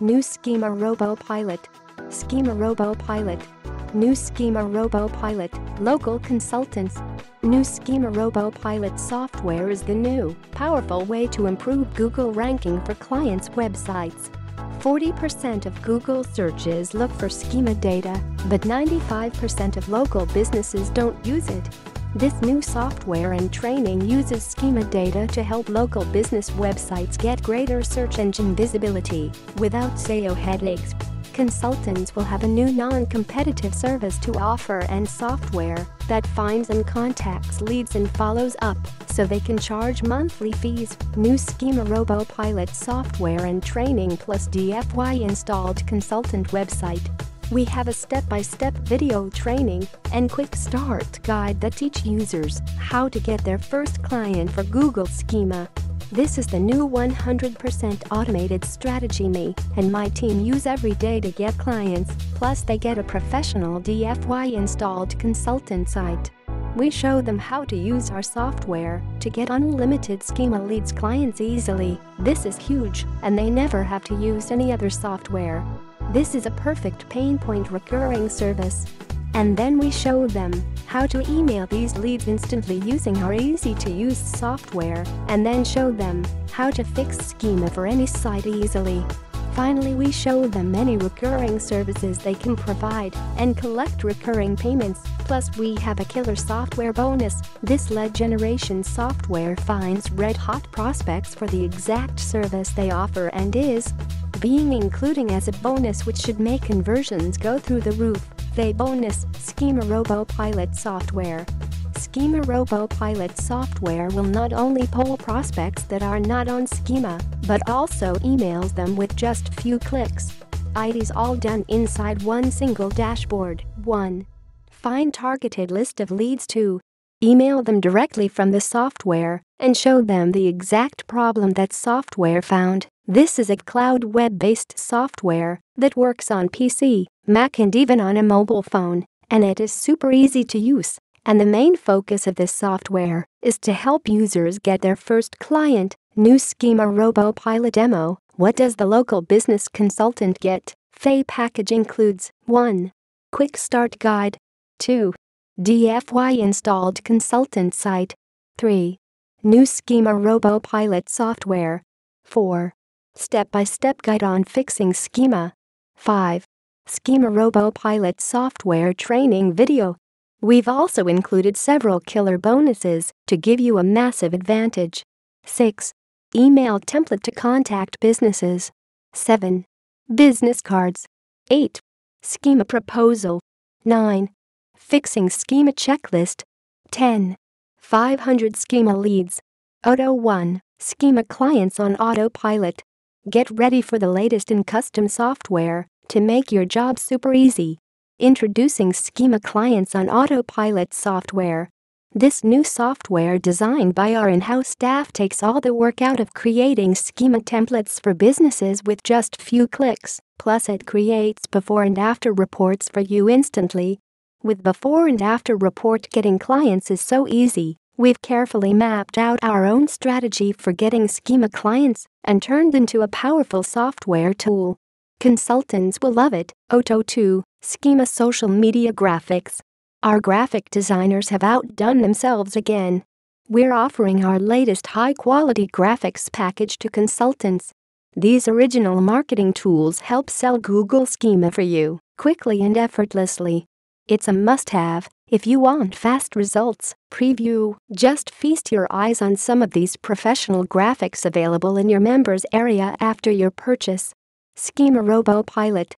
New Schema Robo Pilot. Schema Robo Pilot. New Schema Robo Pilot, local consultants. New Schema Robo Pilot software is the new, powerful way to improve Google ranking for clients' websites. 40% of Google searches look for schema data, but 95% of local businesses don't use it. This new software and training uses schema data to help local business websites get greater search engine visibility without SEO headaches. Consultants will have a new non-competitive service to offer and software that finds and contacts leads and follows up so they can charge monthly fees. New Schema Robo Pilot software and training plus DFY installed consultant website. We have a step-by-step video training and quick start guide that teach users how to get their first client for Google Schema. This is the new 100% automated strategy me and my team use every day to get clients, plus they get a professional DFY installed consultant site. We show them how to use our software to get unlimited schema leads clients easily. This is huge, and they never have to use any other software. This is a perfect pain point recurring service. And then we show them how to email these leads instantly using our easy-to-use software, and then show them how to fix schema for any site easily. Finally, we show them many recurring services they can provide and collect recurring payments. Plus, we have a killer software bonus. This lead generation software finds red hot prospects for the exact service they offer and is being including as a bonus which should make conversions go through the roof. They bonus Schema Robo Pilot software. Schema Robo Pilot software will not only poll prospects that are not on Schema, but also emails them with just few clicks. IDs all done inside one single dashboard. 1. Find targeted list of leads 2. Email them directly from the software and show them the exact problem that software found. This is a cloud web-based software that works on PC, Mac and even on a mobile phone, and it is super easy to use. And the main focus of this software is to help users get their first client. New Schema Robo Pilot Demo. What does the local business consultant get? FAY package includes 1. Quick Start Guide 2. DFY installed consultant site 3. New Schema Robo Pilot software 4. Step-by-step guide on fixing schema 5. Schema Robo Pilot software training video We've also included several killer bonuses to give you a massive advantage. 6. Email template to contact businesses. 7. Business cards. 8. Schema proposal. 9. Fixing schema checklist. 10. 500 schema leads. Auto 1. Schema clients on autopilot. Get ready for the latest in custom software to make your job super easy. Introducing Schema Clients on Autopilot software. This new software designed by our in-house staff takes all the work out of creating schema templates for businesses with just few clicks, plus it creates before and after reports for you instantly. With before and after report getting clients is so easy, we've carefully mapped out our own strategy for getting schema clients and turned into a powerful software tool. Consultants will love it. Auto 2 Schema Social Media Graphics. Our graphic designers have outdone themselves again. We're offering our latest high quality graphics package to consultants. These original marketing tools help sell Google Schema for you quickly and effortlessly. It's a must have if you want fast results. Preview Just feast your eyes on some of these professional graphics available in your members area after your purchase. Schema Robo Pilot